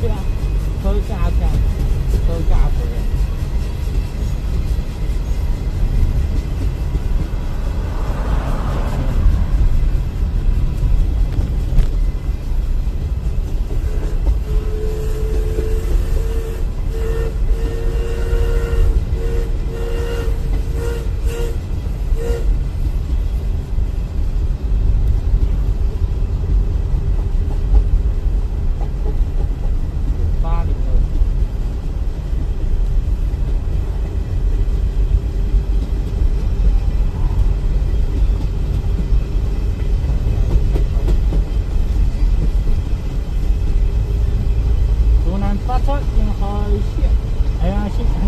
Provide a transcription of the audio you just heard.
对啊，偷一 chào. 稍等好一些哎呀谢。